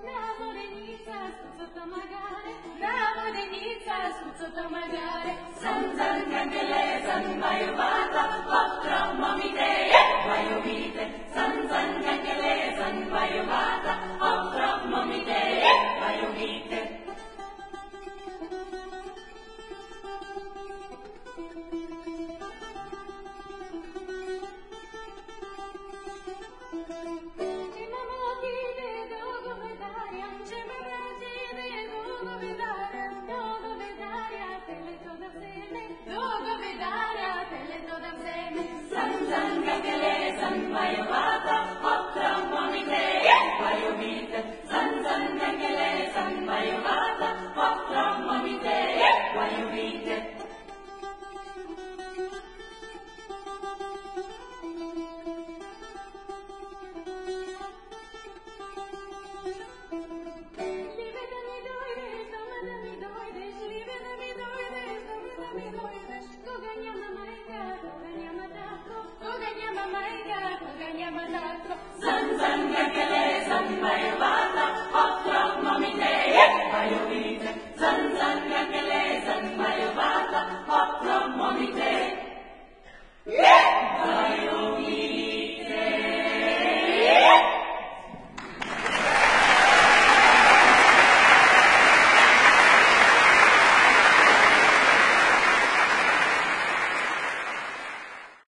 Bravo, Denica, scuzzata magare, bravo, Denica, scuzzata magare.